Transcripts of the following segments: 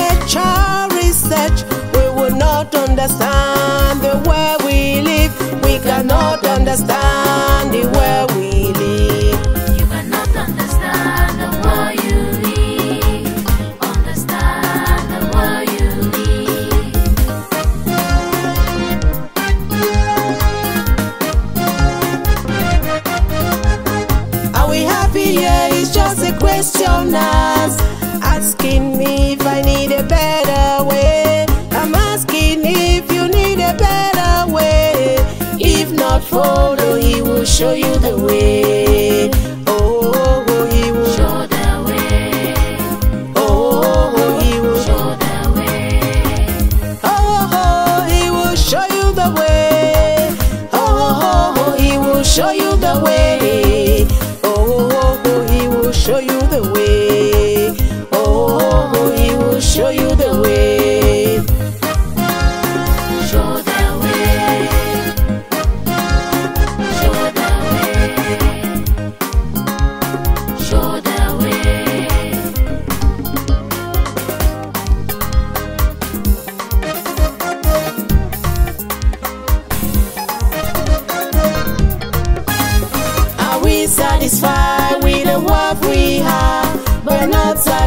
nature research, we will not understand the way we live. We cannot understand the way we live. You cannot understand the way you live. Understand the way you live. Are we happy? Yeah, it's just a question asked asking me if I need a better way. I'm asking if you need a better way. If not, follow, he will show you the way.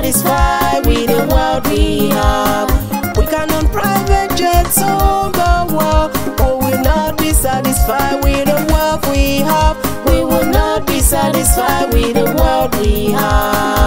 satisfied with the world we have. We can own private jets on the world, but we'll not be satisfied with the world we have. We will not be satisfied with the world we have.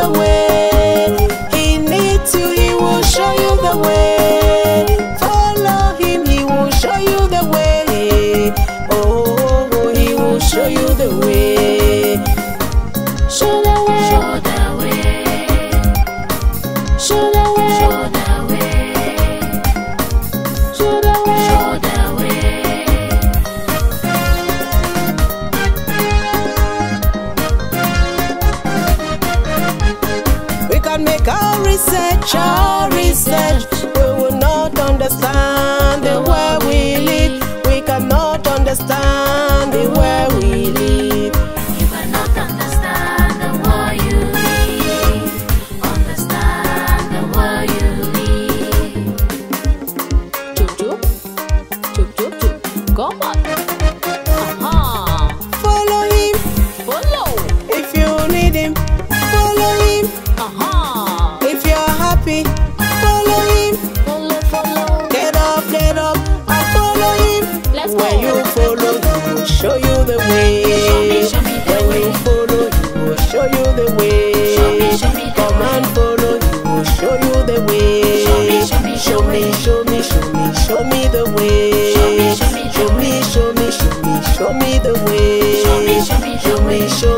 the way. can make our research, our research. We will not understand the world we live. We cannot understand. show me the way. Show me, show me, show me. Show me.